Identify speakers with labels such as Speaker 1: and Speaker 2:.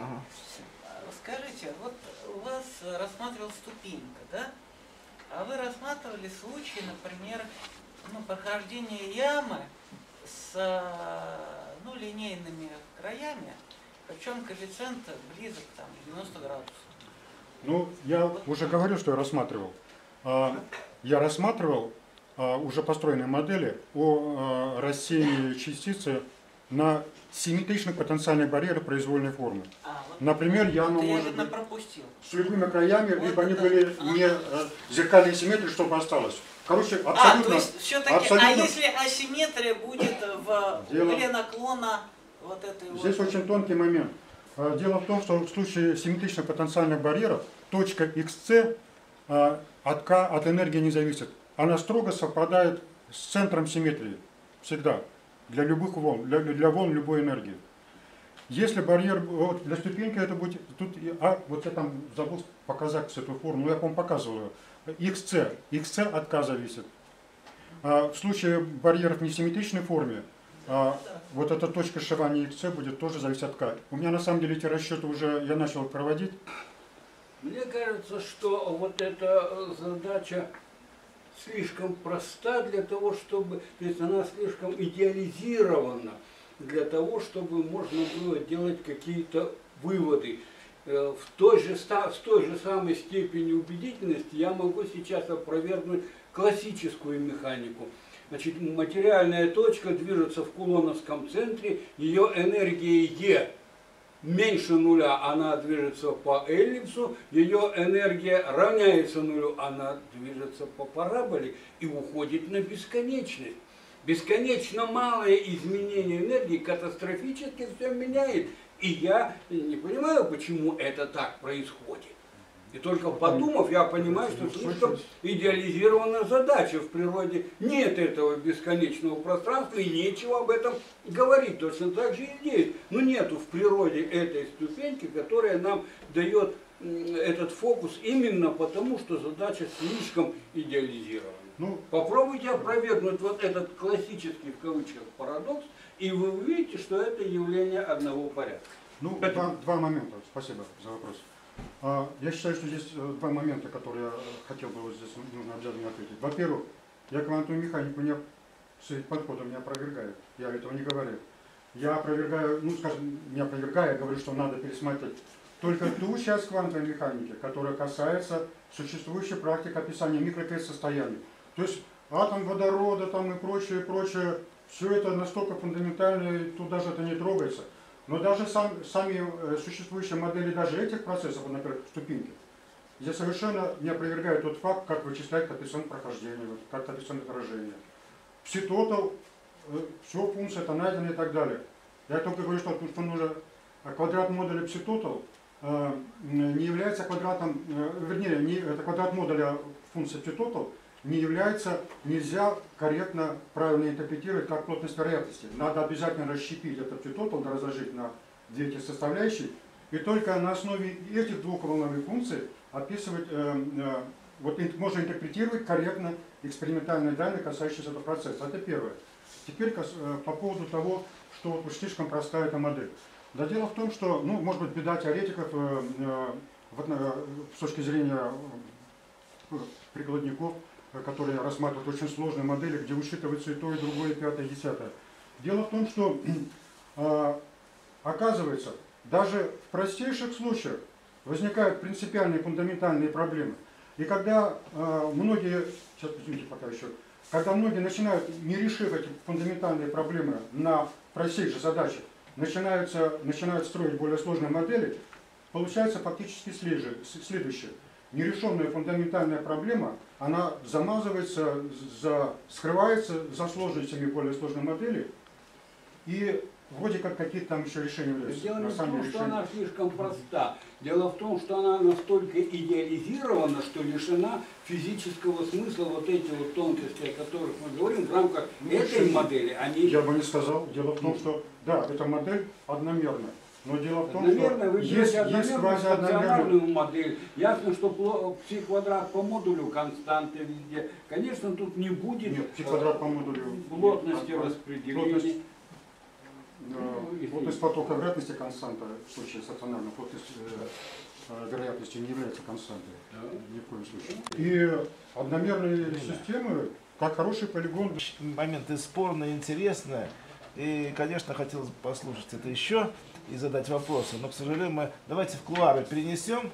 Speaker 1: Ага.
Speaker 2: Скажите, вот у вас рассматривал ступенька, да? А вы рассматривали случай, например, ну, прохождения ямы с ну, линейными краями, причем коэффициент близок там, к 90 градусов.
Speaker 3: Ну, я уже говорил, что я рассматривал. А, Я рассматривал а, уже построенные модели о а, рассеянии частицы на симметричных потенциальных барьерах произвольной формы.
Speaker 2: А, вот,
Speaker 3: Например, яма
Speaker 2: это я,
Speaker 3: может быть
Speaker 2: пропустил.
Speaker 3: с любыми краями,
Speaker 2: Вот
Speaker 3: либо они
Speaker 2: это-
Speaker 3: были
Speaker 2: ага.
Speaker 3: не э, зеркальной симметрии, чтобы осталось. Короче,
Speaker 2: А,
Speaker 3: абсолютно...
Speaker 2: то есть все-таки, а
Speaker 3: абсолютно-
Speaker 2: если асимметрия будет в
Speaker 3: Дело-
Speaker 2: угле наклона вот этой
Speaker 3: Здесь
Speaker 2: вот...
Speaker 3: очень тонкий момент. А, Дело в том, что в случае симметричных потенциальных барьеров точка XC а, от К от энергии не зависит. Она строго совпадает с центром симметрии. Всегда. Для любых волн, для, для волн любой энергии. Если барьер, вот для ступеньки это будет, тут, а, вот я там забыл показать эту форму, но я вам показываю. XC, XC от К зависит. А в случае барьеров в несимметричной форме, а, вот эта точка сшивания XC будет тоже зависеть от К. У меня на самом деле эти расчеты уже, я начал проводить.
Speaker 4: Мне кажется, что вот эта э, задача слишком проста для того, чтобы, то есть она слишком идеализирована для того, чтобы можно было делать какие-то выводы. Э, В той, же, с той же самой степени убедительности я могу сейчас опровергнуть классическую механику. Значит, материальная точка движется в кулоновском центре, ее энергия Е меньше нуля, она движется по эллипсу, ее энергия равняется нулю, она движется по параболе и уходит на бесконечность. Бесконечно малое изменение энергии катастрофически все меняет. И я не понимаю, почему это так происходит. И только подумав, я понимаю, что слишком идеализирована задача в природе. Нет этого бесконечного пространства и нечего об этом говорить. Точно так же и здесь. Но нету в природе этой ступеньки, которая нам дает этот фокус именно потому, что задача слишком идеализирована.
Speaker 3: Ну,
Speaker 4: Попробуйте опровергнуть вот этот классический в кавычках парадокс, и вы увидите, что это явление одного порядка.
Speaker 3: ну два, два момента. Спасибо за вопрос. А, Я считаю, что здесь э, два момента, которые я хотел бы вот здесь ну, обязательно ответить. Во-первых, я квантовую механику не, с их подходом не опровергаю. Я этого не говорю. Я опровергаю, ну скажем, не опровергаю, я говорю, что надо пересмотреть только ту часть квантовой механики, которая касается существующей практики описания микрокрет-состояний. То есть атом водорода там и прочее, прочее, все это настолько фундаментально, и тут даже это не трогается. Но даже сам, сами э, существующие модели даже этих процессов, например, ступеньки, я совершенно не опровергаю тот факт, как вычислять коэффициент прохождения, как коэффициент отражения. Пси-тотал, все функции это найдено и так далее. Я только говорю, что, что нужно а квадрат модуля пси-тотал э, не является квадратом, э, вернее, не, это квадрат модуля функции пси-тотал не является, нельзя корректно, правильно интерпретировать как плотность вероятности. Надо обязательно расщепить этот пси-тотал, разложить на две эти составляющие, и только на основе этих двух волновых функций описывать, э, э, вот можно интерпретировать корректно экспериментальные данные, касающиеся этого процесса. Это первое. Теперь э, по поводу того, что вот слишком простая эта модель. Да дело в том, что, ну, может быть, беда теоретиков э, э, вот, э, с точки зрения э, прикладников, которые рассматривают очень сложные модели, где учитывается и то, и другое, и пятое, и десятое. Дело в том, что э, оказывается, даже в простейших случаях возникают принципиальные фундаментальные проблемы. И когда э, многие, сейчас извините пока еще, когда многие начинают, не решив эти фундаментальные проблемы на простейших задачах, начинаются, начинают строить более сложные модели, получается фактически следующее. Нерешенная фундаментальная проблема, она замазывается, за, скрывается за сложностями более сложной модели, и вроде как какие-то там еще решения являются.
Speaker 4: Дело в том, что она слишком проста. Дело в том, что она настолько идеализирована, что лишена физического смысла вот эти вот тонкости, о которых мы говорим, в рамках
Speaker 3: Ну,
Speaker 4: этой модели, они
Speaker 3: Я бы не сказал. Дело в том, что да, эта модель одномерная. Но дело в том,
Speaker 4: Одномерно, вы
Speaker 3: что
Speaker 4: берете
Speaker 3: есть, есть
Speaker 4: стационарную модель. Ясно, что пси-квадрат по модулю константы везде. Конечно, тут не будет
Speaker 3: Нет, пси квадрат по модулю.
Speaker 4: плотности
Speaker 3: Нет,
Speaker 4: распределения.
Speaker 3: плотность- э,
Speaker 4: извините.
Speaker 3: плотность потока вероятности константа в случае стационарной плотность э, э, вероятности не является константой.
Speaker 4: Да.
Speaker 3: Ни в коем случае. И одномерные системы, как хороший полигон,
Speaker 1: моменты спорные, интересные. И, конечно, хотелось бы послушать это еще и задать вопросы. Но, к сожалению, мы давайте в кулуары перенесем